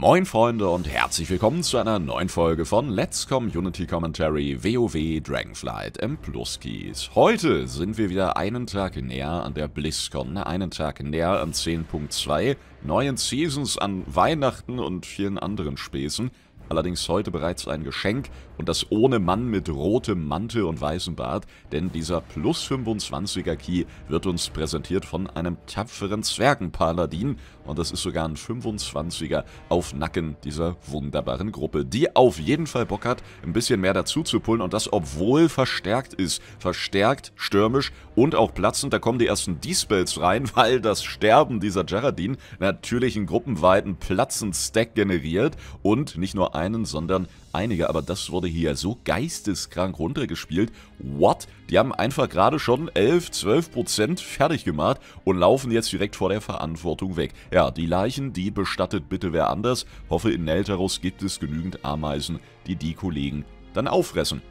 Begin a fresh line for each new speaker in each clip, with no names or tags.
Moin Freunde und herzlich willkommen zu einer neuen Folge von Let's Community Commentary WoW Dragonflight im Pluskis. Heute sind wir wieder einen Tag näher an der BlizzCon, einen Tag näher an 10.2, neuen Seasons, an Weihnachten und vielen anderen Späßen. Allerdings heute bereits ein Geschenk und das ohne Mann mit rotem Mantel und weißem Bart, denn dieser plus 25er Key wird uns präsentiert von einem tapferen Zwergenpaladin und das ist sogar ein 25er auf Nacken dieser wunderbaren Gruppe, die auf jeden Fall Bock hat, ein bisschen mehr dazu zu pullen und das obwohl verstärkt ist. Verstärkt, stürmisch und auch platzend. Da kommen die ersten Dispels rein, weil das Sterben dieser Jaradin natürlich einen gruppenweiten Platzen-Stack generiert und nicht nur einen, sondern einige, aber das wurde hier so geisteskrank runtergespielt. What? Die haben einfach gerade schon 11, 12 Prozent fertig gemacht und laufen jetzt direkt vor der Verantwortung weg. Ja, die Leichen, die bestattet bitte wer anders. Hoffe, in Neltaros gibt es genügend Ameisen, die die Kollegen dann auffressen.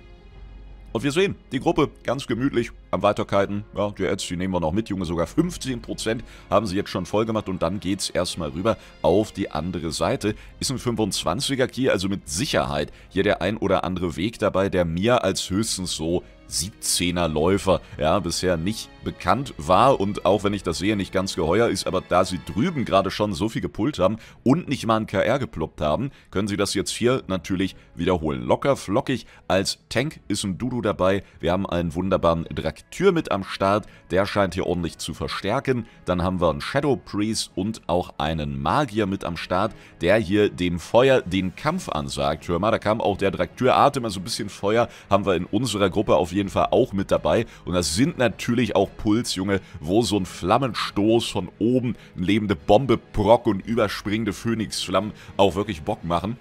Und wir sehen, die Gruppe ganz gemütlich am Weiterkeiten. Ja, die Ads, die nehmen wir noch mit, Junge, sogar 15% haben sie jetzt schon voll gemacht und dann geht es erstmal rüber auf die andere Seite. Ist ein 25er Key, also mit Sicherheit hier der ein oder andere Weg dabei, der mir als höchstens so 17er Läufer, ja, bisher nicht bekannt war und auch wenn ich das sehe, nicht ganz geheuer ist, aber da sie drüben gerade schon so viel gepult haben und nicht mal ein KR geploppt haben, können sie das jetzt hier natürlich wiederholen. Locker, flockig, als Tank ist ein Dudu dabei, wir haben einen wunderbaren Draktür mit am Start, der scheint hier ordentlich zu verstärken, dann haben wir einen Shadow Priest und auch einen Magier mit am Start, der hier dem Feuer den Kampf ansagt. Hör mal, da kam auch der Draktür Atem, also ein bisschen Feuer haben wir in unserer Gruppe auf jeden Fall auch mit dabei. Und das sind natürlich auch Puls, Junge, wo so ein Flammenstoß von oben, lebende Bombe, Brock und überspringende Phönixflammen auch wirklich Bock machen.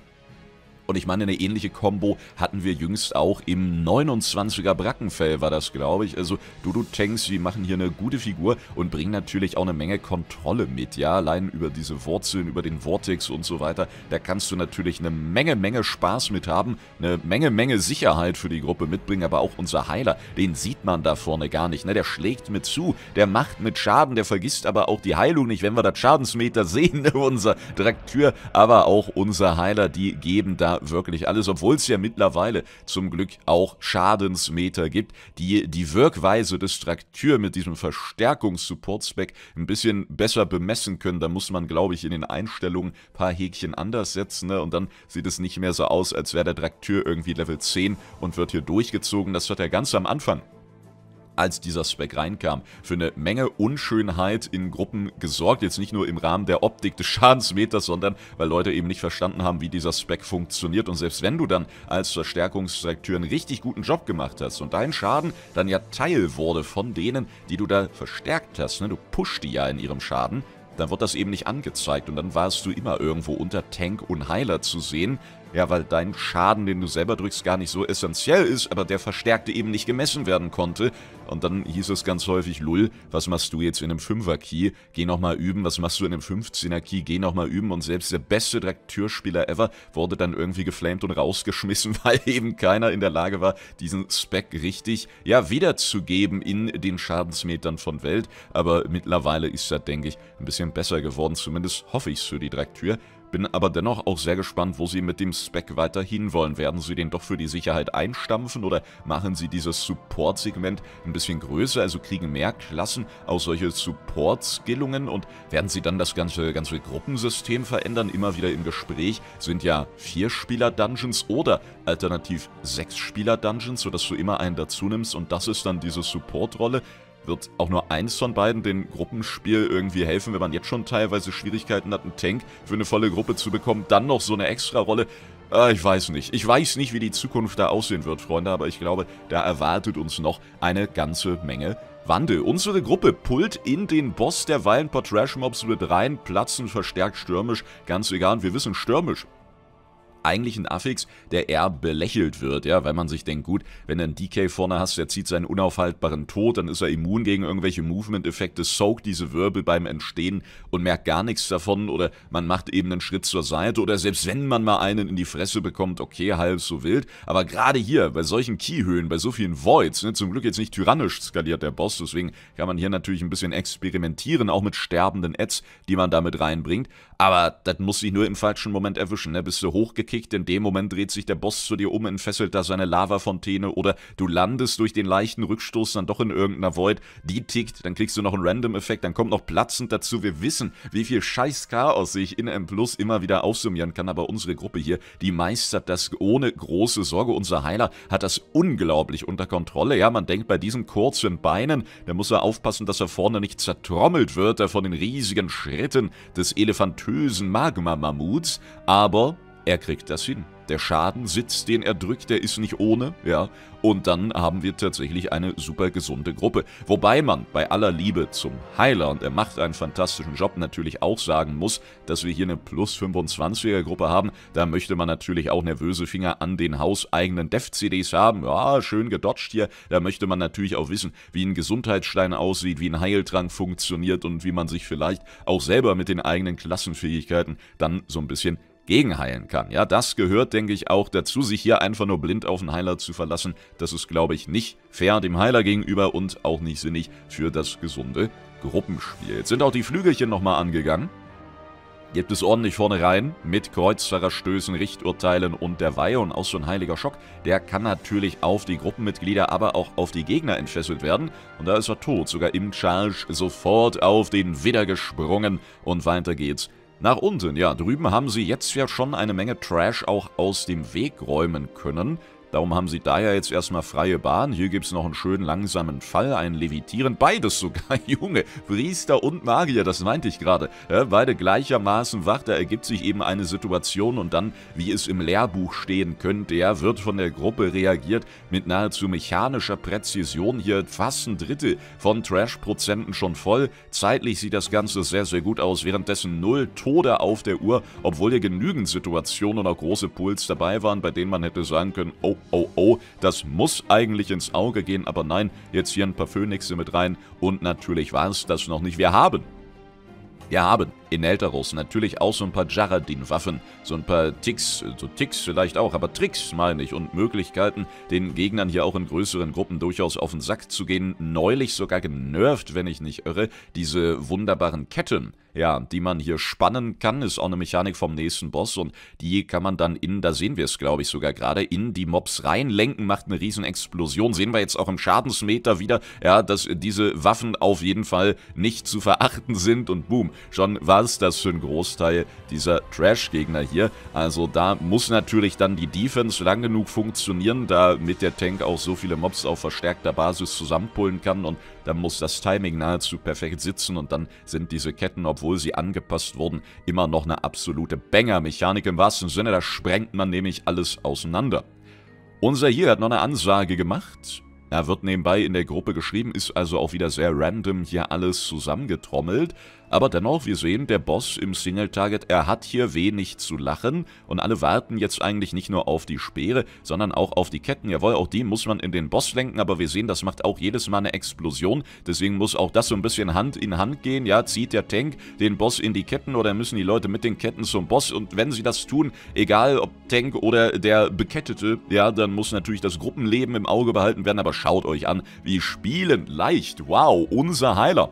Und ich meine, eine ähnliche Combo hatten wir jüngst auch im 29er Brackenfell, war das, glaube ich. Also Dudu Tanks, die machen hier eine gute Figur und bringen natürlich auch eine Menge Kontrolle mit, ja. Allein über diese Wurzeln, über den Vortex und so weiter, da kannst du natürlich eine Menge, Menge Spaß mit haben, eine Menge, Menge Sicherheit für die Gruppe mitbringen, aber auch unser Heiler, den sieht man da vorne gar nicht, ne. Der schlägt mit zu, der macht mit Schaden, der vergisst aber auch die Heilung nicht, wenn wir das Schadensmeter sehen, ne? unser Draktür, aber auch unser Heiler, die geben da wirklich alles, obwohl es ja mittlerweile zum Glück auch Schadensmeter gibt, die die Wirkweise des Traktür mit diesem Verstärkungs-Support-Spec ein bisschen besser bemessen können. Da muss man, glaube ich, in den Einstellungen ein paar Häkchen anders setzen ne? und dann sieht es nicht mehr so aus, als wäre der Traktür irgendwie Level 10 und wird hier durchgezogen. Das hat er ganz am Anfang als dieser Spec reinkam, für eine Menge Unschönheit in Gruppen gesorgt. Jetzt nicht nur im Rahmen der Optik des Schadensmeters, sondern weil Leute eben nicht verstanden haben, wie dieser Spec funktioniert. Und selbst wenn du dann als Verstärkungsreakteur einen richtig guten Job gemacht hast und dein Schaden dann ja Teil wurde von denen, die du da verstärkt hast, ne? du pusht die ja in ihrem Schaden, dann wird das eben nicht angezeigt und dann warst du immer irgendwo unter Tank und Heiler zu sehen, ja, weil dein Schaden, den du selber drückst, gar nicht so essentiell ist, aber der Verstärkte eben nicht gemessen werden konnte. Und dann hieß es ganz häufig, Lull, was machst du jetzt in einem 5er-Key? Geh nochmal üben. Was machst du in einem 15er-Key? Geh nochmal üben. Und selbst der beste Draktürspieler ever wurde dann irgendwie geflamed und rausgeschmissen, weil eben keiner in der Lage war, diesen Spec richtig, ja, wiederzugeben in den Schadensmetern von Welt. Aber mittlerweile ist das, denke ich, ein bisschen besser geworden. Zumindest hoffe ich es für die Draktür. Bin aber dennoch auch sehr gespannt, wo sie mit dem Spec weiterhin wollen. Werden sie den doch für die Sicherheit einstampfen oder machen sie dieses Support-Segment ein bisschen größer, also kriegen mehr Klassen aus solche Support-Skillungen und werden sie dann das ganze, ganze Gruppensystem verändern? Immer wieder im Gespräch sind ja Vier-Spieler-Dungeons oder alternativ Sechs-Spieler-Dungeons, sodass du immer einen dazu nimmst und das ist dann diese Support-Rolle wird auch nur eins von beiden den Gruppenspiel irgendwie helfen, wenn man jetzt schon teilweise Schwierigkeiten hat, einen Tank für eine volle Gruppe zu bekommen, dann noch so eine extra Rolle. Äh, ich weiß nicht. Ich weiß nicht, wie die Zukunft da aussehen wird, Freunde, aber ich glaube, da erwartet uns noch eine ganze Menge Wandel. Unsere Gruppe pullt in den Boss der Weilenport Trash Mobs mit rein, platzen verstärkt stürmisch, ganz egal. Wir wissen, stürmisch eigentlich ein Affix, der eher belächelt wird, ja, weil man sich denkt, gut, wenn du einen DK vorne hast, der zieht seinen unaufhaltbaren Tod, dann ist er immun gegen irgendwelche Movement-Effekte, soakt diese Wirbel beim Entstehen und merkt gar nichts davon oder man macht eben einen Schritt zur Seite oder selbst wenn man mal einen in die Fresse bekommt, okay, halb so wild, aber gerade hier, bei solchen Keyhöhen, bei so vielen Voids, ne, zum Glück jetzt nicht tyrannisch skaliert der Boss, deswegen kann man hier natürlich ein bisschen experimentieren, auch mit sterbenden Ads, die man damit reinbringt, aber das muss sich nur im falschen Moment erwischen. Ne? Bist du hochgekickt, in dem Moment dreht sich der Boss zu dir um, entfesselt da seine Lavafontäne oder du landest durch den leichten Rückstoß dann doch in irgendeiner Void, die tickt, dann kriegst du noch einen Random-Effekt, dann kommt noch platzend dazu. Wir wissen, wie viel scheiß Chaos sich in M Plus immer wieder aufsummieren kann, aber unsere Gruppe hier, die meistert das ohne große Sorge. Unser Heiler hat das unglaublich unter Kontrolle. Ja, man denkt bei diesen kurzen Beinen, da muss er aufpassen, dass er vorne nicht zertrommelt wird, er von den riesigen Schritten des Elefanten pompösen Magma-Mammuts, aber er kriegt das hin. Der Schadensitz, den er drückt, der ist nicht ohne, ja. Und dann haben wir tatsächlich eine super gesunde Gruppe. Wobei man bei aller Liebe zum Heiler, und er macht einen fantastischen Job, natürlich auch sagen muss, dass wir hier eine plus 25er Gruppe haben. Da möchte man natürlich auch nervöse Finger an den hauseigenen Dev-CDs haben. Ja, schön gedodged hier. Da möchte man natürlich auch wissen, wie ein Gesundheitsstein aussieht, wie ein Heiltrank funktioniert und wie man sich vielleicht auch selber mit den eigenen Klassenfähigkeiten dann so ein bisschen gegenheilen kann. Ja, das gehört, denke ich, auch dazu, sich hier einfach nur blind auf den Heiler zu verlassen. Das ist, glaube ich, nicht fair dem Heiler gegenüber und auch nicht sinnig für das gesunde Gruppenspiel. Jetzt sind auch die Flügelchen nochmal angegangen. Gibt es ordentlich vorne rein mit Kreuzverstößen, Richturteilen und der Weihe und auch so ein heiliger Schock. Der kann natürlich auf die Gruppenmitglieder, aber auch auf die Gegner entfesselt werden. Und da ist er tot, sogar im Charge sofort auf den Widder gesprungen und weiter geht's nach unten, ja, drüben haben sie jetzt ja schon eine Menge Trash auch aus dem Weg räumen können. Darum haben sie da ja jetzt erstmal freie Bahn. Hier gibt es noch einen schönen langsamen Fall, ein Levitieren. Beides sogar, Junge. Priester und Magier, das meinte ich gerade. Ja, beide gleichermaßen wach. Da ergibt sich eben eine Situation und dann, wie es im Lehrbuch stehen könnte, ja, wird von der Gruppe reagiert mit nahezu mechanischer Präzision. Hier fast ein Drittel von Trash-Prozenten schon voll. Zeitlich sieht das Ganze sehr, sehr gut aus. Währenddessen null Tode auf der Uhr, obwohl hier genügend Situationen und auch große Pools dabei waren, bei denen man hätte sagen können, oh, oh, oh, das muss eigentlich ins Auge gehen, aber nein, jetzt hier ein paar Phönixe mit rein und natürlich war es das noch nicht. Wir haben wir haben in Elteros natürlich auch so ein paar Jaradin-Waffen, so ein paar Ticks, so Ticks vielleicht auch, aber Tricks meine ich und Möglichkeiten, den Gegnern hier auch in größeren Gruppen durchaus auf den Sack zu gehen. Neulich sogar genervt, wenn ich nicht irre, diese wunderbaren Ketten, ja, die man hier spannen kann, ist auch eine Mechanik vom nächsten Boss und die kann man dann in, da sehen wir es glaube ich sogar gerade, in die Mobs reinlenken, macht eine riesen Explosion. Sehen wir jetzt auch im Schadensmeter wieder, ja, dass diese Waffen auf jeden Fall nicht zu verachten sind und boom, schon war es das für ein Großteil dieser Trash-Gegner hier. Also da muss natürlich dann die Defense lang genug funktionieren, damit der Tank auch so viele Mobs auf verstärkter Basis zusammenpullen kann und dann muss das Timing nahezu perfekt sitzen und dann sind diese Ketten, obwohl sie angepasst wurden, immer noch eine absolute Banger-Mechanik im wahrsten Sinne, da sprengt man nämlich alles auseinander. Unser hier hat noch eine Ansage gemacht. Er wird nebenbei in der Gruppe geschrieben, ist also auch wieder sehr random hier alles zusammengetrommelt. Aber dennoch, wir sehen, der Boss im Single-Target, er hat hier wenig zu lachen und alle warten jetzt eigentlich nicht nur auf die Speere, sondern auch auf die Ketten. Jawohl, auch die muss man in den Boss lenken, aber wir sehen, das macht auch jedes Mal eine Explosion. Deswegen muss auch das so ein bisschen Hand in Hand gehen. Ja, zieht der Tank den Boss in die Ketten oder müssen die Leute mit den Ketten zum Boss? Und wenn sie das tun, egal ob Tank oder der Bekettete, ja, dann muss natürlich das Gruppenleben im Auge behalten werden. Aber schaut euch an, wie spielend leicht. Wow, unser Heiler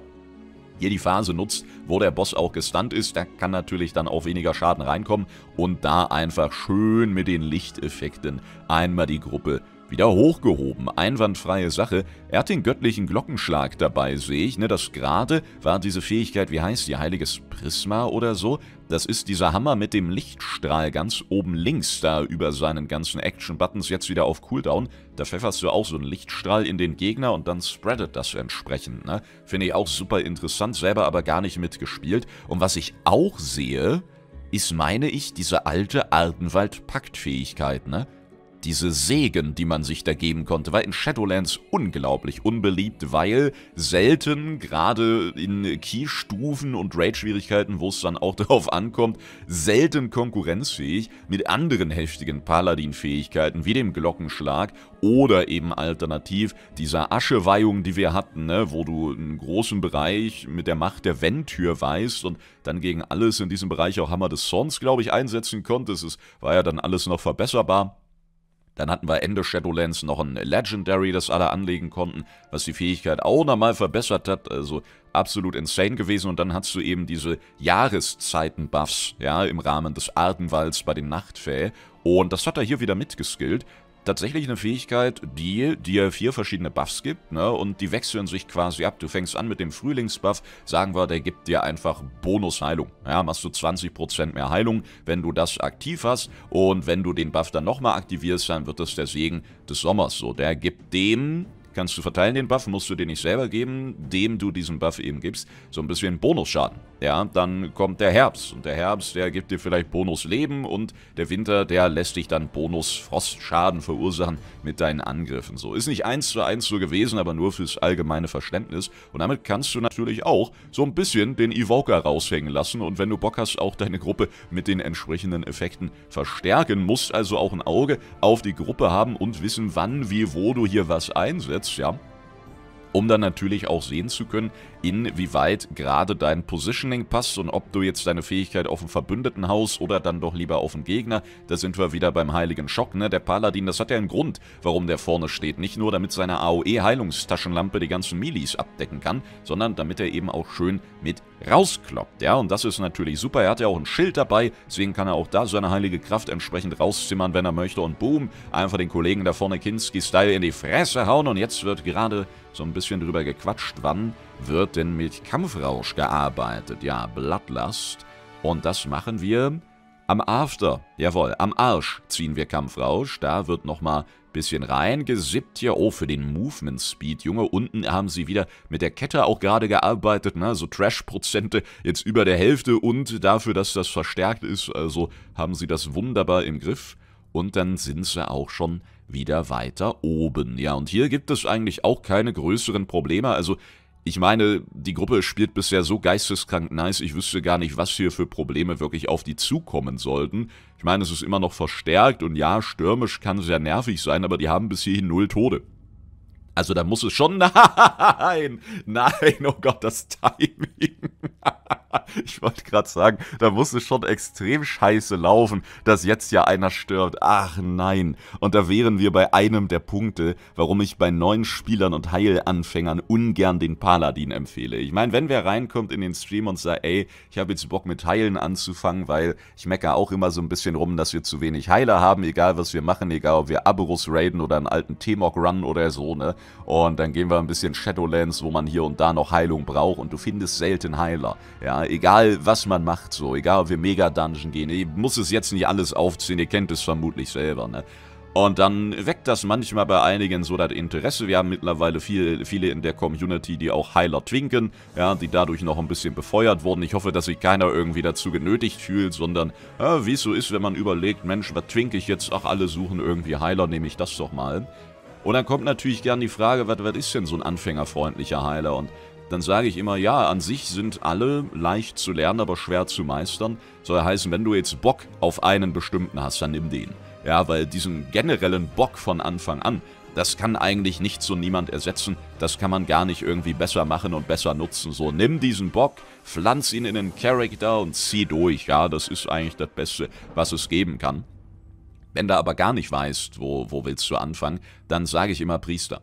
hier die Phase nutzt, wo der Boss auch gestunt ist, da kann natürlich dann auch weniger Schaden reinkommen und da einfach schön mit den Lichteffekten einmal die Gruppe wieder hochgehoben. Einwandfreie Sache. Er hat den göttlichen Glockenschlag dabei, sehe ich. Ne? Das gerade war diese Fähigkeit, wie heißt die, heiliges Prisma oder so. Das ist dieser Hammer mit dem Lichtstrahl ganz oben links da über seinen ganzen Action-Buttons jetzt wieder auf Cooldown. Da pfefferst du auch so einen Lichtstrahl in den Gegner und dann spreadet das entsprechend. Ne? Finde ich auch super interessant, selber aber gar nicht mitgespielt. Und was ich auch sehe, ist, meine ich, diese alte Ardenwald-Paktfähigkeit, ne? Diese Segen, die man sich da geben konnte, war in Shadowlands unglaublich unbeliebt, weil selten, gerade in Key-Stufen und Raid-Schwierigkeiten, wo es dann auch darauf ankommt, selten konkurrenzfähig mit anderen heftigen Paladin-Fähigkeiten wie dem Glockenschlag oder eben alternativ dieser Ascheweihung, die wir hatten, ne, wo du einen großen Bereich mit der Macht der Ventür weißt und dann gegen alles in diesem Bereich auch Hammer des Sons, glaube ich, einsetzen konntest. Es war ja dann alles noch verbesserbar. Dann hatten wir Ende Shadowlands noch ein Legendary, das alle anlegen konnten, was die Fähigkeit auch nochmal verbessert hat. Also absolut insane gewesen. Und dann hast du eben diese Jahreszeiten-Buffs, ja, im Rahmen des Ardenwalds bei den Nachtfäh. Und das hat er hier wieder mitgeskillt tatsächlich eine Fähigkeit, die dir vier verschiedene Buffs gibt, ne? Und die wechseln sich quasi ab. Du fängst an mit dem Frühlingsbuff, sagen wir, der gibt dir einfach Bonusheilung. Ja, machst du 20% mehr Heilung, wenn du das aktiv hast. Und wenn du den Buff dann nochmal aktivierst, dann wird das der Segen des Sommers so. Der gibt dem kannst du verteilen den Buff, musst du dir nicht selber geben, dem du diesen Buff eben gibst, so ein bisschen Bonusschaden. Ja, dann kommt der Herbst. Und der Herbst, der gibt dir vielleicht Bonusleben und der Winter, der lässt dich dann Bonus-Frostschaden verursachen mit deinen Angriffen. So ist nicht eins zu eins so gewesen, aber nur fürs allgemeine Verständnis. Und damit kannst du natürlich auch so ein bisschen den Evoker raushängen lassen. Und wenn du Bock hast, auch deine Gruppe mit den entsprechenden Effekten verstärken, musst also auch ein Auge auf die Gruppe haben und wissen, wann, wie, wo du hier was einsetzt jetzt, ja, um dann natürlich auch sehen zu können, inwieweit gerade dein Positioning passt und ob du jetzt deine Fähigkeit auf dem Verbündeten haust oder dann doch lieber auf den Gegner. Da sind wir wieder beim heiligen Schock, ne? Der Paladin, das hat ja einen Grund, warum der vorne steht. Nicht nur, damit seine AOE-Heilungstaschenlampe die ganzen Milis abdecken kann, sondern damit er eben auch schön mit rauskloppt, ja? Und das ist natürlich super. Er hat ja auch ein Schild dabei, deswegen kann er auch da seine heilige Kraft entsprechend rauszimmern, wenn er möchte. Und boom, einfach den Kollegen da vorne Kinski-Style in die Fresse hauen. Und jetzt wird gerade so ein bisschen drüber gequatscht, wann wird denn mit Kampfrausch gearbeitet? Ja, Blattlast. Und das machen wir am After. Jawohl, am Arsch ziehen wir Kampfrausch. Da wird nochmal bisschen reingesippt hier. Oh, für den Movement Speed, Junge. Unten haben sie wieder mit der Kette auch gerade gearbeitet. Ne? So Trash-Prozente jetzt über der Hälfte. Und dafür, dass das verstärkt ist, also haben sie das wunderbar im Griff. Und dann sind sie auch schon wieder weiter oben. Ja, und hier gibt es eigentlich auch keine größeren Probleme. Also ich meine, die Gruppe spielt bisher so geisteskrank nice, ich wüsste gar nicht, was hier für Probleme wirklich auf die zukommen sollten. Ich meine, es ist immer noch verstärkt und ja, stürmisch kann sehr nervig sein, aber die haben bis hierhin null Tode. Also da muss es schon... Nein! Nein, oh Gott, das Timing. ich wollte gerade sagen, da muss es schon extrem scheiße laufen, dass jetzt ja einer stirbt. Ach nein. Und da wären wir bei einem der Punkte, warum ich bei neuen Spielern und Heilanfängern ungern den Paladin empfehle. Ich meine, wenn wer reinkommt in den Stream und sagt, ey, ich habe jetzt Bock mit Heilen anzufangen, weil ich meckere auch immer so ein bisschen rum, dass wir zu wenig Heiler haben, egal was wir machen, egal ob wir Aberus raiden oder einen alten T-Mog run oder so, ne? Und dann gehen wir ein bisschen Shadowlands, wo man hier und da noch Heilung braucht und du findest selten Heiler. Ja, egal was man macht, so, egal ob wir Mega-Dungeon gehen, ich muss es jetzt nicht alles aufziehen, ihr kennt es vermutlich selber, ne? Und dann weckt das manchmal bei einigen so das Interesse. Wir haben mittlerweile viel, viele in der Community, die auch Heiler twinken, ja, die dadurch noch ein bisschen befeuert wurden. Ich hoffe, dass sich keiner irgendwie dazu genötigt fühlt, sondern ja, wie es so ist, wenn man überlegt, Mensch, was twinke ich jetzt? Ach, alle suchen irgendwie Heiler, nehme ich das doch mal. Und dann kommt natürlich gern die Frage, was, was ist denn so ein anfängerfreundlicher Heiler? Und dann sage ich immer, ja, an sich sind alle leicht zu lernen, aber schwer zu meistern. Soll heißen, wenn du jetzt Bock auf einen bestimmten hast, dann nimm den. Ja, weil diesen generellen Bock von Anfang an, das kann eigentlich nicht so niemand ersetzen. Das kann man gar nicht irgendwie besser machen und besser nutzen. So, nimm diesen Bock, pflanz ihn in einen Charakter und zieh durch. Ja, das ist eigentlich das Beste, was es geben kann. Wenn du aber gar nicht weißt, wo, wo willst du anfangen, dann sage ich immer Priester.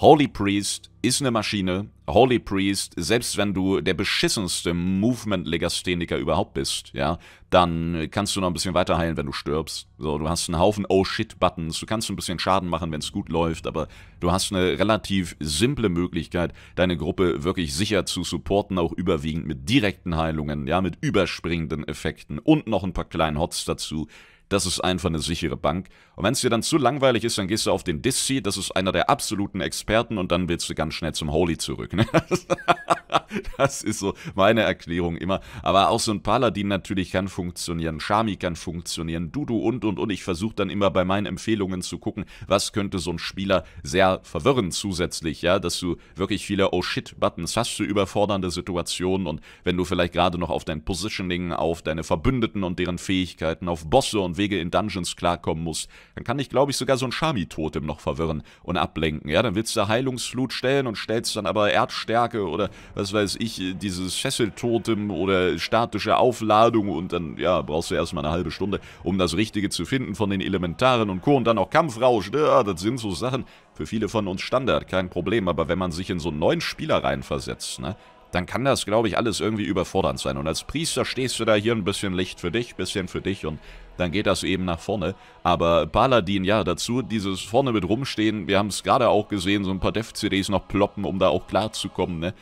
Holy Priest ist eine Maschine. Holy Priest, selbst wenn du der beschissenste Movement-Legastheniker überhaupt bist, ja, dann kannst du noch ein bisschen weiter heilen, wenn du stirbst. So, du hast einen Haufen Oh-Shit-Buttons, du kannst ein bisschen Schaden machen, wenn es gut läuft, aber du hast eine relativ simple Möglichkeit, deine Gruppe wirklich sicher zu supporten, auch überwiegend mit direkten Heilungen, ja, mit überspringenden Effekten und noch ein paar kleinen Hots dazu. Das ist einfach eine sichere Bank. Und wenn es dir dann zu langweilig ist, dann gehst du auf den Dissi, das ist einer der absoluten Experten und dann willst du ganz schnell zum Holy zurück. Ne? das ist so meine Erklärung immer. Aber auch so ein Paladin natürlich kann funktionieren, Shami kann funktionieren, Dudu und und und. Ich versuche dann immer bei meinen Empfehlungen zu gucken, was könnte so ein Spieler sehr verwirren zusätzlich, ja, dass du wirklich viele Oh shit Buttons hast für überfordernde Situationen und wenn du vielleicht gerade noch auf dein Positioning, auf deine Verbündeten und deren Fähigkeiten, auf Bosse und Wege in Dungeons klarkommen musst, dann kann ich, glaube ich, sogar so ein Shami-Totem noch verwirren und ablenken. Ja, dann willst du Heilungsflut stellen und stellst dann aber Erdstärke oder was weiß ich, dieses Fesseltotem oder statische Aufladung und dann, ja, brauchst du erstmal eine halbe Stunde, um das Richtige zu finden von den Elementaren und Co. und dann noch Kampfrausch. Ja, das sind so Sachen für viele von uns Standard, kein Problem. Aber wenn man sich in so einen neuen Spieler reinversetzt, ne, dann kann das, glaube ich, alles irgendwie überfordernd sein. Und als Priester stehst du da hier ein bisschen Licht für dich, bisschen für dich und dann geht das eben nach vorne. Aber Paladin, ja, dazu dieses vorne mit rumstehen, wir haben es gerade auch gesehen, so ein paar Dev-CDs noch ploppen, um da auch klarzukommen, ne?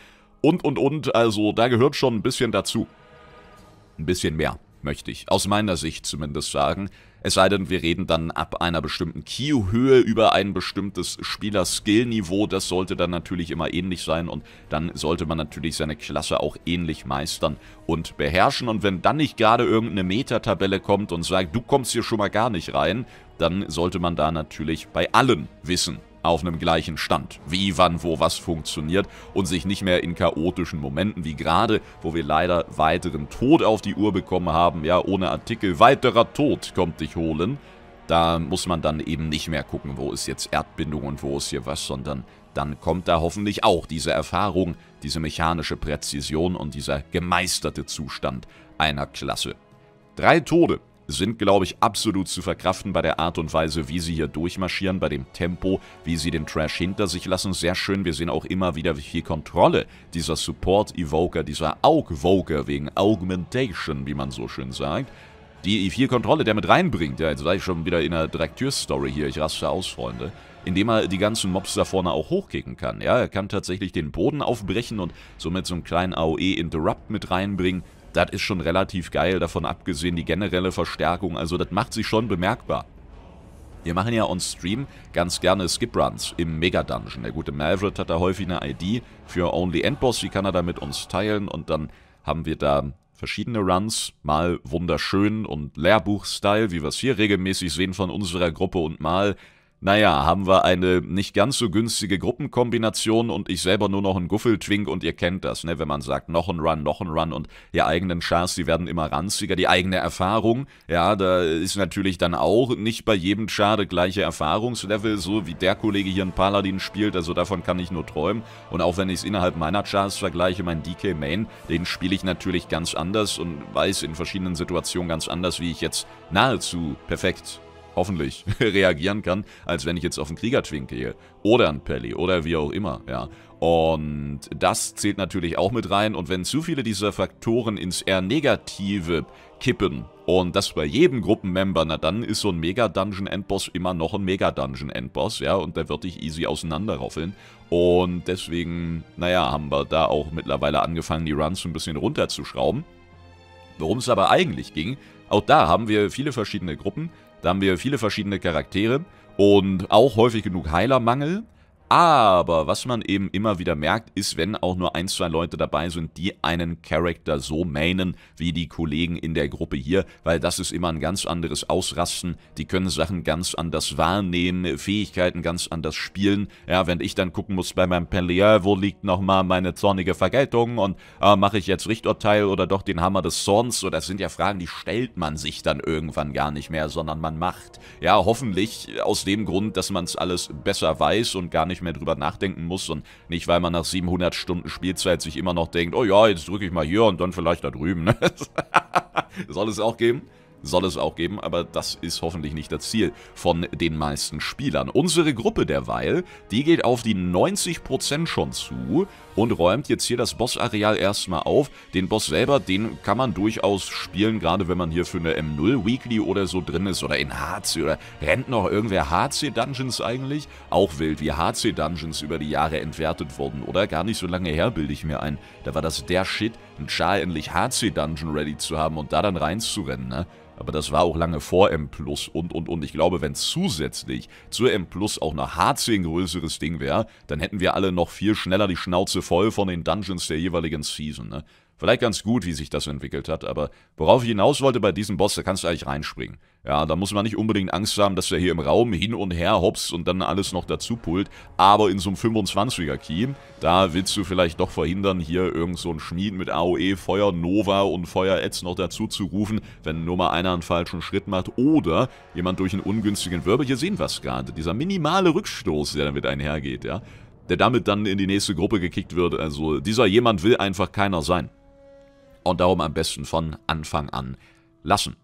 Und, und, und, also da gehört schon ein bisschen dazu. Ein bisschen mehr, möchte ich, aus meiner Sicht zumindest sagen. Es sei denn, wir reden dann ab einer bestimmten Key-Höhe über ein bestimmtes Spieler-Skill-Niveau. Das sollte dann natürlich immer ähnlich sein und dann sollte man natürlich seine Klasse auch ähnlich meistern und beherrschen. Und wenn dann nicht gerade irgendeine Metatabelle kommt und sagt, du kommst hier schon mal gar nicht rein, dann sollte man da natürlich bei allen wissen, auf einem gleichen Stand. Wie, wann, wo, was funktioniert und sich nicht mehr in chaotischen Momenten wie gerade, wo wir leider weiteren Tod auf die Uhr bekommen haben, ja, ohne Artikel, weiterer Tod kommt dich holen. Da muss man dann eben nicht mehr gucken, wo ist jetzt Erdbindung und wo ist hier was, sondern dann kommt da hoffentlich auch diese Erfahrung, diese mechanische Präzision und dieser gemeisterte Zustand einer Klasse. Drei Tode sind, glaube ich, absolut zu verkraften bei der Art und Weise, wie sie hier durchmarschieren, bei dem Tempo, wie sie den Trash hinter sich lassen. Sehr schön, wir sehen auch immer wieder, wie viel Kontrolle dieser Support-Evoker, dieser Aug-Voker wegen Augmentation, wie man so schön sagt, die viel Kontrolle der mit reinbringt. Ja, jetzt war ich schon wieder in einer Direkteurs-Story hier, ich raste aus, Freunde. Indem er die ganzen Mobs da vorne auch hochkicken kann. Ja, er kann tatsächlich den Boden aufbrechen und somit so einen kleinen AOE-Interrupt mit reinbringen das ist schon relativ geil, davon abgesehen die generelle Verstärkung, also das macht sich schon bemerkbar. Wir machen ja on Stream ganz gerne Skip-Runs im Mega-Dungeon. Der gute Maverick hat da häufig eine ID für Only Endboss, die kann er da mit uns teilen und dann haben wir da verschiedene Runs, mal wunderschön und Lehrbuch-Style, wie wir es hier regelmäßig sehen von unserer Gruppe und mal naja, haben wir eine nicht ganz so günstige Gruppenkombination und ich selber nur noch ein Guffeltwink und ihr kennt das, ne? Wenn man sagt, noch ein Run, noch ein Run und die eigenen Chars, die werden immer ranziger, die eigene Erfahrung, ja, da ist natürlich dann auch nicht bei jedem Char der gleiche Erfahrungslevel, so wie der Kollege hier ein Paladin spielt, also davon kann ich nur träumen. Und auch wenn ich es innerhalb meiner Chars vergleiche, mein DK Main, den spiele ich natürlich ganz anders und weiß in verschiedenen Situationen ganz anders, wie ich jetzt nahezu perfekt hoffentlich reagieren kann, als wenn ich jetzt auf einen Kriegertwink gehe. Oder einen Pelli oder wie auch immer, ja. Und das zählt natürlich auch mit rein. Und wenn zu viele dieser Faktoren ins eher Negative kippen, und das bei jedem Gruppenmember, na dann ist so ein Mega-Dungeon-Endboss immer noch ein Mega-Dungeon-Endboss, ja, und der wird dich easy auseinanderroffeln. Und deswegen, naja, haben wir da auch mittlerweile angefangen, die Runs ein bisschen runterzuschrauben. Worum es aber eigentlich ging, auch da haben wir viele verschiedene Gruppen, da haben wir viele verschiedene Charaktere und auch häufig genug Heilermangel. Aber was man eben immer wieder merkt, ist, wenn auch nur ein, zwei Leute dabei sind, die einen Charakter so mainen wie die Kollegen in der Gruppe hier, weil das ist immer ein ganz anderes Ausrasten. Die können Sachen ganz anders wahrnehmen, Fähigkeiten ganz anders spielen. Ja, wenn ich dann gucken muss bei meinem Pellier, wo liegt nochmal meine zornige Vergeltung und äh, mache ich jetzt Richturteil oder doch den Hammer des Zorns? So, das sind ja Fragen, die stellt man sich dann irgendwann gar nicht mehr, sondern man macht. Ja, hoffentlich aus dem Grund, dass man es alles besser weiß und gar nicht nicht mehr drüber nachdenken muss und nicht, weil man nach 700 Stunden Spielzeit sich immer noch denkt, oh ja, jetzt drücke ich mal hier und dann vielleicht da drüben. Ne? Soll es auch geben? Soll es auch geben, aber das ist hoffentlich nicht das Ziel von den meisten Spielern. Unsere Gruppe derweil, die geht auf die 90% schon zu und räumt jetzt hier das Bossareal erstmal auf. Den Boss selber, den kann man durchaus spielen, gerade wenn man hier für eine M0 Weekly oder so drin ist oder in HC oder rennt noch irgendwer HC Dungeons eigentlich? Auch wild, wie HC Dungeons über die Jahre entwertet wurden, oder? Gar nicht so lange her, bilde ich mir ein. Da war das der Shit, ein Char endlich HC Dungeon ready zu haben und da dann reinzurennen, ne? Aber das war auch lange vor M und und und. Ich glaube, wenn zusätzlich zur M auch noch HC ein größeres Ding wäre, dann hätten wir alle noch viel schneller die Schnauze voll von den Dungeons der jeweiligen Season. Ne? Vielleicht ganz gut, wie sich das entwickelt hat, aber worauf ich hinaus wollte bei diesem Boss, da kannst du eigentlich reinspringen. Ja, da muss man nicht unbedingt Angst haben, dass er hier im Raum hin und her hops und dann alles noch dazu pullt, aber in so einem 25er Key, da willst du vielleicht doch verhindern, hier irgend so ein Schmied mit AOE, Feuer Nova und Feuer Ads noch dazu zu rufen, wenn nur mal einer einen falschen Schritt macht oder jemand durch einen ungünstigen Wirbel, hier sehen wir es gerade, dieser minimale Rückstoß, der damit einhergeht, ja, der damit dann in die nächste Gruppe gekickt wird, also dieser jemand will einfach keiner sein. Und darum am besten von Anfang an lassen.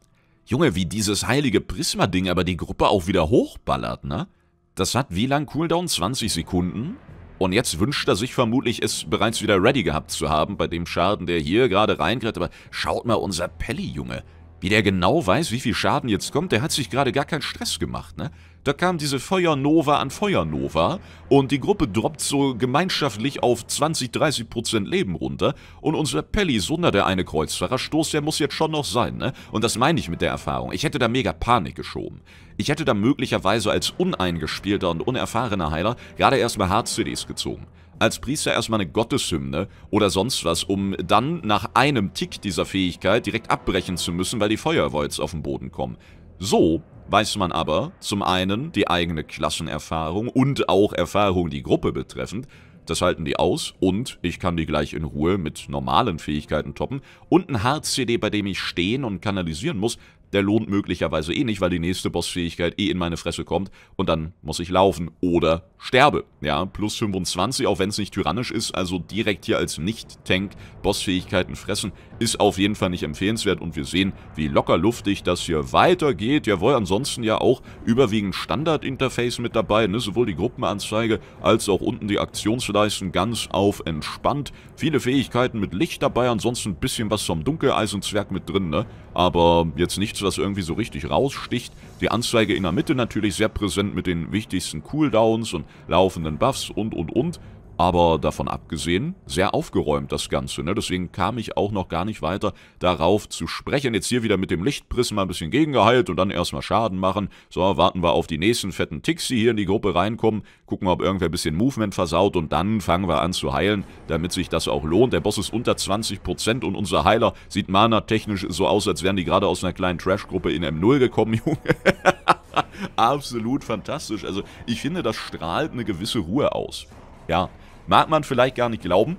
Junge, wie dieses heilige Prisma-Ding aber die Gruppe auch wieder hochballert, ne? Das hat wie lang Cooldown? 20 Sekunden? Und jetzt wünscht er sich vermutlich, es bereits wieder ready gehabt zu haben, bei dem Schaden, der hier gerade reingreift. Aber schaut mal, unser Pelli, Junge. Wie der genau weiß, wie viel Schaden jetzt kommt, der hat sich gerade gar keinen Stress gemacht, ne? Da kam diese Feuernova an Feuernova und die Gruppe droppt so gemeinschaftlich auf 20-30% Leben runter und unser Pelli, Sunder, der eine Kreuzfahrerstoß, der muss jetzt schon noch sein, ne? Und das meine ich mit der Erfahrung. Ich hätte da mega Panik geschoben. Ich hätte da möglicherweise als uneingespielter und unerfahrener Heiler gerade erstmal Hard-CDs gezogen als Priester erstmal eine Gotteshymne oder sonst was, um dann nach einem Tick dieser Fähigkeit direkt abbrechen zu müssen, weil die Feuerwolz auf den Boden kommen. So weiß man aber zum einen die eigene Klassenerfahrung und auch Erfahrung die Gruppe betreffend, das halten die aus und ich kann die gleich in Ruhe mit normalen Fähigkeiten toppen. Und ein Hard-CD, bei dem ich stehen und kanalisieren muss, der lohnt möglicherweise eh nicht, weil die nächste Bossfähigkeit eh in meine Fresse kommt und dann muss ich laufen oder sterbe. Ja, plus 25, auch wenn es nicht tyrannisch ist, also direkt hier als Nicht-Tank Bossfähigkeiten fressen, ist auf jeden Fall nicht empfehlenswert und wir sehen, wie locker luftig das hier weitergeht. Jawohl, ansonsten ja auch überwiegend Standard-Interface mit dabei, ne? sowohl die Gruppenanzeige als auch unten die Aktionsleisten ganz auf entspannt. Viele Fähigkeiten mit Licht dabei, ansonsten ein bisschen was vom Dunkeleisenzwerg mit drin, ne? aber jetzt nichts was irgendwie so richtig raussticht. Die Anzeige in der Mitte natürlich sehr präsent mit den wichtigsten Cooldowns und laufenden Buffs und und und. Aber davon abgesehen, sehr aufgeräumt das Ganze. Ne? Deswegen kam ich auch noch gar nicht weiter darauf zu sprechen. Jetzt hier wieder mit dem Lichtprisma ein bisschen gegengeheilt und dann erstmal Schaden machen. So, warten wir auf die nächsten fetten Ticks, die hier in die Gruppe reinkommen. Gucken, ob irgendwer ein bisschen Movement versaut und dann fangen wir an zu heilen, damit sich das auch lohnt. Der Boss ist unter 20% und unser Heiler sieht mana-technisch so aus, als wären die gerade aus einer kleinen Trash-Gruppe in M0 gekommen, Junge. Absolut fantastisch. Also ich finde, das strahlt eine gewisse Ruhe aus. Ja, Mag man vielleicht gar nicht glauben,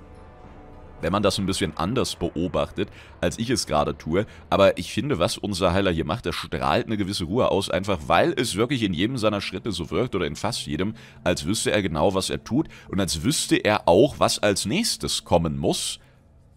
wenn man das ein bisschen anders beobachtet, als ich es gerade tue. Aber ich finde, was unser Heiler hier macht, das strahlt eine gewisse Ruhe aus, einfach weil es wirklich in jedem seiner Schritte so wirkt oder in fast jedem, als wüsste er genau, was er tut und als wüsste er auch, was als nächstes kommen muss.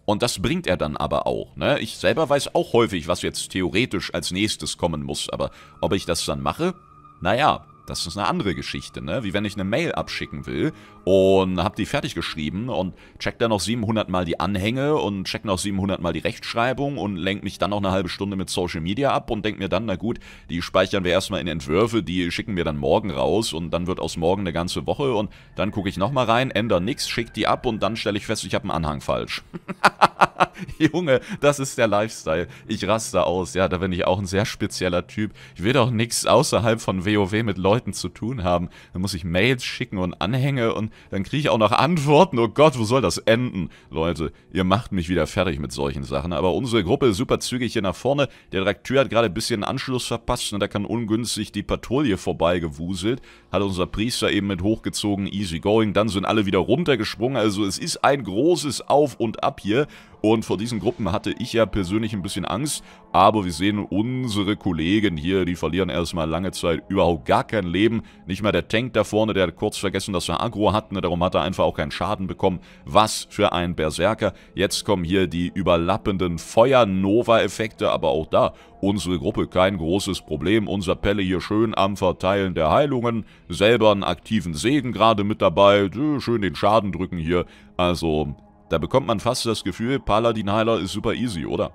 Und das bringt er dann aber auch. Ne? Ich selber weiß auch häufig, was jetzt theoretisch als nächstes kommen muss, aber ob ich das dann mache? Naja, das ist eine andere Geschichte, ne? Wie wenn ich eine Mail abschicken will und habe die fertig geschrieben und check dann noch 700 Mal die Anhänge und check noch 700 Mal die Rechtschreibung und lenk mich dann noch eine halbe Stunde mit Social Media ab und denk mir dann, na gut, die speichern wir erstmal in Entwürfe, die schicken wir dann morgen raus und dann wird aus morgen eine ganze Woche und dann gucke ich nochmal rein, ändere nix, schick die ab und dann stelle ich fest, ich habe einen Anhang falsch. Junge, das ist der Lifestyle. Ich raste aus, ja, da bin ich auch ein sehr spezieller Typ. Ich will doch nichts außerhalb von WoW mit Leuten zu tun haben. Da muss ich Mails schicken und Anhänge und dann kriege ich auch noch Antworten. Oh Gott, wo soll das enden? Leute, ihr macht mich wieder fertig mit solchen Sachen. Aber unsere Gruppe ist super zügig hier nach vorne. Der Direkteur hat gerade ein bisschen Anschluss verpasst und da kann ungünstig die Patrouille vorbeigewuselt. Hat unser Priester eben mit hochgezogen, easy going. Dann sind alle wieder runtergesprungen. Also es ist ein großes Auf und Ab hier. Und vor diesen Gruppen hatte ich ja persönlich ein bisschen Angst. Aber wir sehen unsere Kollegen hier, die verlieren erstmal lange Zeit überhaupt gar kein Leben. Nicht mal der Tank da vorne, der hat kurz vergessen, dass er Agro hat. Ne? Darum hat er einfach auch keinen Schaden bekommen. Was für ein Berserker. Jetzt kommen hier die überlappenden Feuer-Nova-Effekte. Aber auch da, unsere Gruppe kein großes Problem. Unser Pelle hier schön am Verteilen der Heilungen. Selber einen aktiven Segen gerade mit dabei. Schön den Schaden drücken hier. Also da bekommt man fast das Gefühl, Paladin-Heiler ist super easy, oder?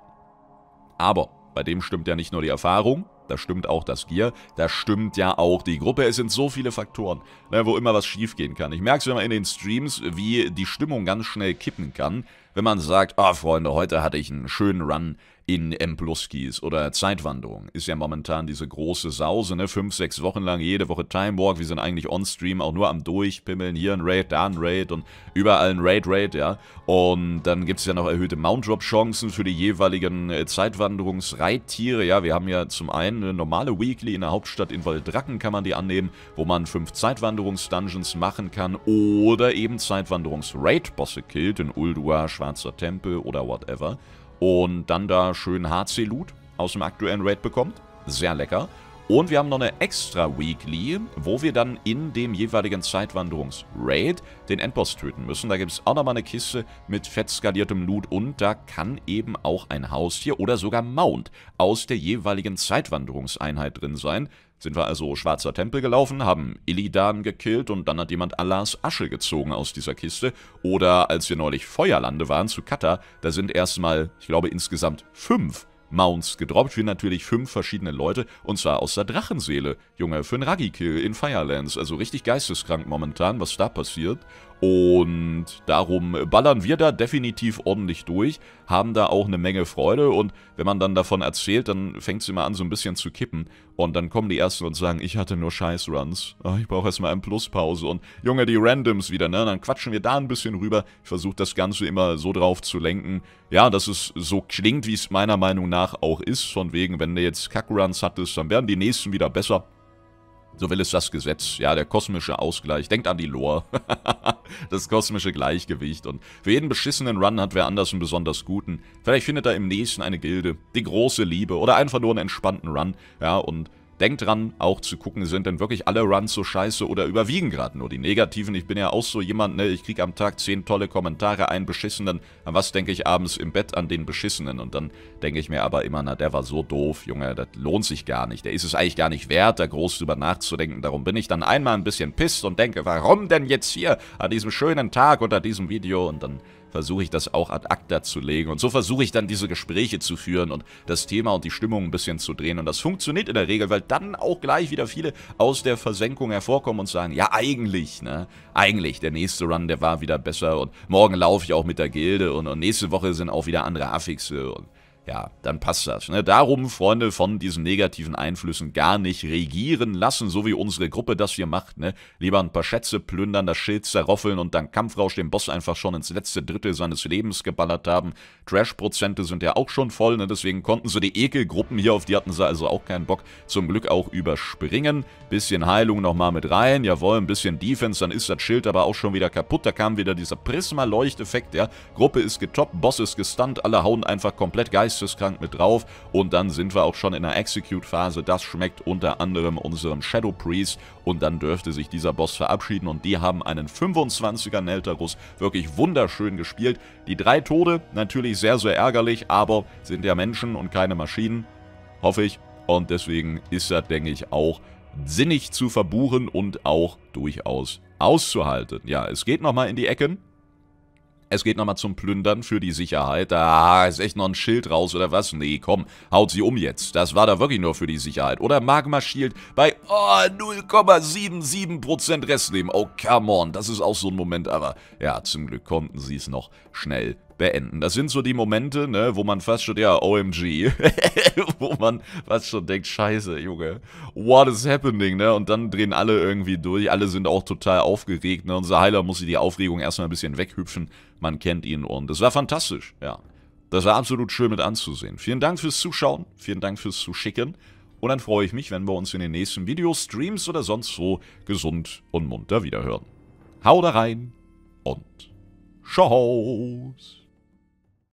Aber bei dem stimmt ja nicht nur die Erfahrung, da stimmt auch das Gear, da stimmt ja auch die Gruppe. Es sind so viele Faktoren, ne, wo immer was schiefgehen kann. Ich merke es immer in den Streams, wie die Stimmung ganz schnell kippen kann, wenn man sagt, ah oh, Freunde, heute hatte ich einen schönen Run in M-Pluskis oder Zeitwanderung. Ist ja momentan diese große Sause, ne? Fünf, sechs Wochen lang, jede Woche Timewalk. Wir sind eigentlich on-stream, auch nur am Durchpimmeln. Hier ein Raid, da ein Raid und überall ein Raid-Raid, ja. Und dann gibt es ja noch erhöhte Mount-Drop-Chancen für die jeweiligen äh, Zeitwanderungsreittiere. Ja, wir haben ja zum einen eine normale Weekly in der Hauptstadt in Waldracken kann man die annehmen, wo man fünf Zeitwanderungs-Dungeons machen kann oder eben Zeitwanderungs-Raid-Bosse killt in Uldua, Schwarzer Tempel oder whatever und dann da schön HC-Loot aus dem aktuellen Raid bekommt. Sehr lecker. Und wir haben noch eine extra Weekly, wo wir dann in dem jeweiligen Zeitwanderungs-Raid den Endboss töten müssen. Da gibt es auch nochmal eine Kiste mit fett skaliertem Loot und da kann eben auch ein Haustier oder sogar Mount aus der jeweiligen Zeitwanderungseinheit drin sein. Sind wir also Schwarzer Tempel gelaufen, haben Illidan gekillt und dann hat jemand Allahs Asche gezogen aus dieser Kiste. Oder als wir neulich Feuerlande waren zu Kata, da sind erstmal, ich glaube insgesamt fünf Mounts gedroppt für natürlich fünf verschiedene Leute und zwar aus der Drachenseele. Junge, für einen Ruggy-Kill in Firelands. Also richtig geisteskrank momentan, was da passiert. Und darum ballern wir da definitiv ordentlich durch, haben da auch eine Menge Freude. Und wenn man dann davon erzählt, dann fängt es immer an so ein bisschen zu kippen. Und dann kommen die Ersten und sagen, ich hatte nur Scheiß-Runs, oh, ich brauche erstmal eine Pluspause. Und Junge, die Randoms wieder, ne, dann quatschen wir da ein bisschen rüber, ich versuche das Ganze immer so drauf zu lenken, ja, dass es so klingt, wie es meiner Meinung nach auch ist, von wegen, wenn du jetzt Kack-Runs hattest, dann werden die nächsten wieder besser. So will es das Gesetz. Ja, der kosmische Ausgleich. Denkt an die Lore. das kosmische Gleichgewicht. Und für jeden beschissenen Run hat wer anders einen besonders guten. Vielleicht findet er im nächsten eine Gilde. Die große Liebe. Oder einfach nur einen entspannten Run. Ja, und Denkt dran, auch zu gucken, sind denn wirklich alle Runs so scheiße oder überwiegen gerade nur die negativen. Ich bin ja auch so jemand, ne, ich kriege am Tag zehn tolle Kommentare, einen beschissenen. An was denke ich abends im Bett? An den beschissenen. Und dann denke ich mir aber immer, na, der war so doof, Junge, das lohnt sich gar nicht. Der ist es eigentlich gar nicht wert, da groß drüber nachzudenken. Darum bin ich dann einmal ein bisschen pisst und denke, warum denn jetzt hier an diesem schönen Tag unter diesem Video? Und dann versuche ich das auch ad acta zu legen. Und so versuche ich dann diese Gespräche zu führen und das Thema und die Stimmung ein bisschen zu drehen. Und das funktioniert in der Regel, weil dann auch gleich wieder viele aus der Versenkung hervorkommen und sagen, ja eigentlich, ne, eigentlich, der nächste Run, der war wieder besser und morgen laufe ich auch mit der Gilde und, und nächste Woche sind auch wieder andere Affixe und ja, dann passt das. Ne? Darum, Freunde, von diesen negativen Einflüssen gar nicht regieren lassen, so wie unsere Gruppe das hier macht. Ne? Lieber ein paar Schätze plündern, das Schild zerroffeln und dann Kampfrausch den Boss einfach schon ins letzte Drittel seines Lebens geballert haben. Trash-Prozente sind ja auch schon voll, ne? deswegen konnten sie die Ekelgruppen hier, auf die hatten sie also auch keinen Bock, zum Glück auch überspringen. Bisschen Heilung nochmal mit rein, jawohl, ein bisschen Defense, dann ist das Schild aber auch schon wieder kaputt. Da kam wieder dieser Prisma-Leuchteffekt, ja. Gruppe ist getoppt, Boss ist gestunt, alle hauen einfach komplett geil geisteskrank mit drauf. Und dann sind wir auch schon in der Execute-Phase. Das schmeckt unter anderem unserem Shadow Priest. Und dann dürfte sich dieser Boss verabschieden. Und die haben einen 25er Neltarus wirklich wunderschön gespielt. Die drei Tode natürlich sehr, sehr ärgerlich, aber sind ja Menschen und keine Maschinen. Hoffe ich. Und deswegen ist das, denke ich, auch sinnig zu verbuchen und auch durchaus auszuhalten. Ja, es geht nochmal in die Ecken. Es geht nochmal zum Plündern für die Sicherheit. Da ist echt noch ein Schild raus oder was? Nee, komm, haut sie um jetzt. Das war da wirklich nur für die Sicherheit. Oder Magma Shield bei oh, 0,77% Restleben. Oh, come on. Das ist auch so ein Moment, aber ja, zum Glück konnten sie es noch schnell beenden. Das sind so die Momente, ne, wo man fast schon, ja, OMG, wo man fast schon denkt, scheiße, Junge, what is happening, ne, und dann drehen alle irgendwie durch, alle sind auch total aufgeregt, ne, unser Heiler muss die Aufregung erstmal ein bisschen weghüpfen, man kennt ihn und das war fantastisch, ja. Das war absolut schön mit anzusehen. Vielen Dank fürs Zuschauen, vielen Dank fürs Zuschicken und dann freue ich mich, wenn wir uns in den nächsten Videos, Streams oder sonst so gesund und munter wiederhören. Hau da rein und Tschau's.